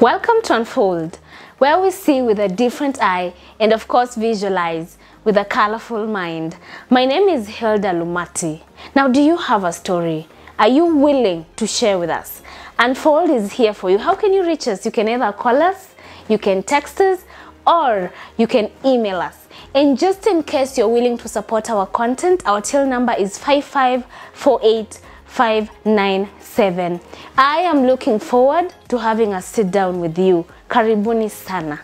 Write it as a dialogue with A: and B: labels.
A: Welcome to Unfold, where we see with a different eye and of course visualize with a colorful mind. My name is Hildah Lumati. Now, do you have a story? Are you willing to share with us? Unfold is here for you. How can you reach us? You can either call us, you can text us, or you can email us. And just in case you're willing to support our content, our till number is 5548597. I am looking forward to having a sit down with you. Karibuni sana.